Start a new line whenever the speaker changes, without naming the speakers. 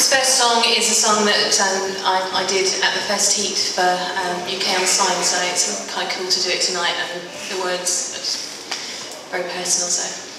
This first song is a song that um, I, I, did at the first heat for um, UK Unsigned, so it's kind of cool to do it tonight, and the words are just very personal, so.